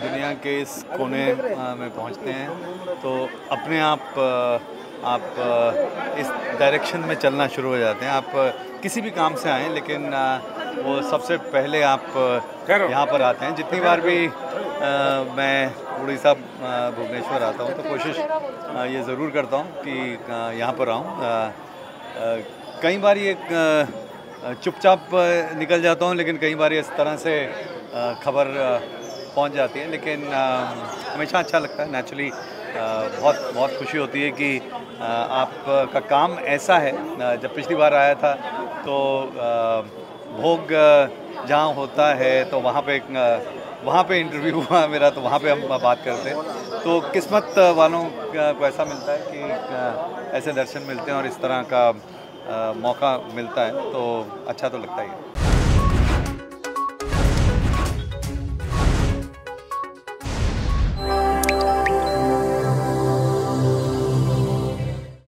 दुनिया के इस कोने में पहुँचते हैं। तो अपने आप आप इस डायरेक्शन में चलना शुरू हो जाते हैं। आप किसी भी काम से आएँ लेकिन वो सबसे पहले आप यहाँ पर आते हैं। जितनी बार भी आ, मैं उड़ीसा भुवनेश्वर आता हूँ तो कोशिश ये ज़रूर करता हूँ कि यहाँ पर आऊँ। कई बार ये चुपचाप निकल जाता हूँ, लेकिन कई बार इस तरह से खबर पहुँच जाती है। लेकिन हमेशा अच्छा लगता है। नेचुरली बहुत बहुत खुशी होती है कि आपका काम ऐसा है। जब पिछली बार आया था तो भोग जहाँ होता है तो वहाँ पे वहाँ पे इंटरव्यू हुआ मेरा तो वहाँ पे हम बात करते हैं। तो किस्मत वालों को ऐसा मिलता है कि ऐसे दर्शन मिलते हैं और इस तरह का मौका मिलता है तो अच्छा तो लगता ही है।